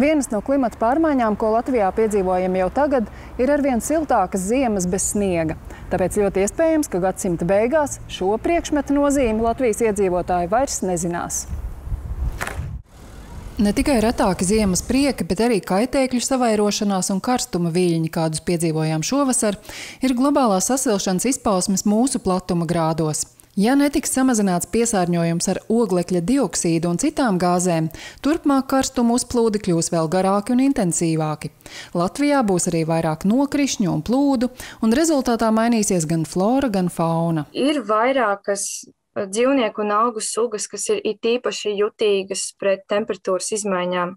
Vienas no klimata pārmaiņām, ko Latvijā piedzīvojam jau tagad, ir arvien siltākas ziemas bez sniega. Tāpēc ļoti iespējams, ka gadsimta beigās šo priekšmetu nozīmi Latvijas iedzīvotāji vairs nezinās. Ne tikai retāki ziemas prieki, bet arī kaitēkļu savairošanās un karstuma viļņi, kādus piedzīvojām šovasar, ir globālās sasilšanas izpausmes mūsu platuma grādos. Ja netiks samazināts piesārņojums ar oglekļa dioksīdu un citām gāzēm, turpmāk karstuma uzplūdi kļūs vēl garāki un intensīvāki. Latvijā būs arī vairāk nokrišņu un plūdu, un rezultātā mainīsies gan flora, gan fauna. Ir vairākas uh, dzīvnieku un augu sugas, kas ir īpaši jutīgas pret temperatūras izmaiņām.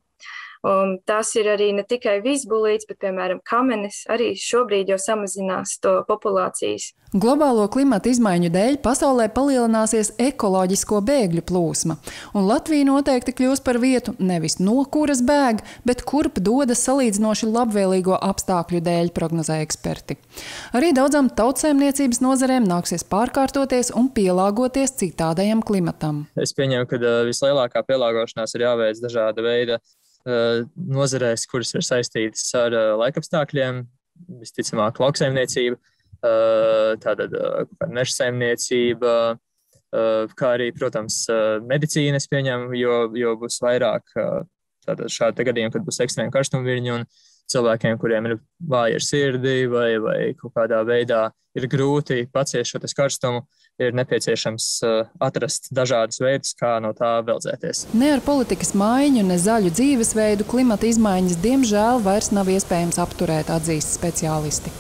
Un tās ir arī ne tikai vizbulīts, bet, piemēram, kamenis arī šobrīd jau samazinās to populācijas. Globālo klimata izmaiņu dēļ pasaulē palielināsies ekoloģisko bēgļu plūsma, un Latvija noteikti kļūs par vietu nevis no kuras bēg, bet kurp dodas salīdzinoši labvēlīgo apstākļu dēļ, prognozē eksperti. Arī daudzām tautsēmniecības nozarēm nāksies pārkārtoties un pielāgoties citādajam klimatam. Es pieņemu, ka vislielākā pielāgošanās ir jāveic dažāda veida nozarēs, kuras ir saistītas ar eh, laikapstākļiem, visticamāk, lauksaimniecība, eh, tātad meža saimniecība, kā arī, protams, medicīnas pieņem, jo, jo būs vairāk tātad šādi gadījumi, kad būs ekstrēma karstumviļņa un cilvēkiem, kuriem ir vāja ar sirdi vai, vai kaut kādā veidā ir grūti paciest šo karstumu, ir nepieciešams uh, atrast dažādus veidus, kā no tā veldzēties. Ne ar politikas maiņu, ne zaļu dzīvesveidu klimata izmaiņas, diemžēl, vairs nav iespējams apturēt, atzīst speciālisti.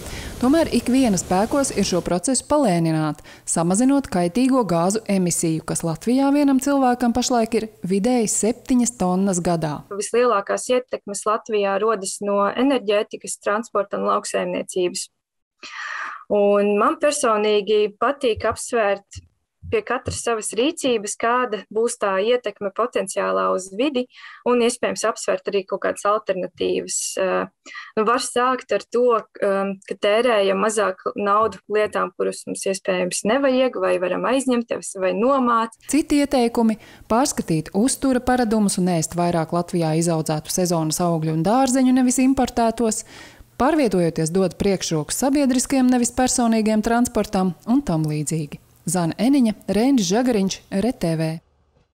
Tomēr ikviena spēkos ir šo procesu palēnināt, samazinot kaitīgo gāzu emisiju, kas Latvijā vienam cilvēkam pašlaik ir vidēji 7 tonnas gadā. Vislielākās ietekmes Latvijā rodas no enerģētikas, transporta un lauksaimniecības. Un man personīgi patīk apsvērt pie katras savas rīcības, kāda būs tā ietekme potenciālā uz vidi, un iespējams apsvērt arī kaut kādas alternatīvas. Eh, nu, var sākt ar to, um, ka tērējam mazāk naudu lietām, kuras mums iespējams nevajag, vai varam aizņemt vai nomāt. Citi ieteikumi - pārskatīt uztura paradumus un ēst vairāk Latvijā izaudzētu sezonas augļu un dārzeņu, nevis importētos Pārvietojoties dod priekšroku sabiedriskiem, nevis personīgiem transportam un tam līdzīgi. Zana Eniņa, Rēnis Žagariņš, RTV.